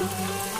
Música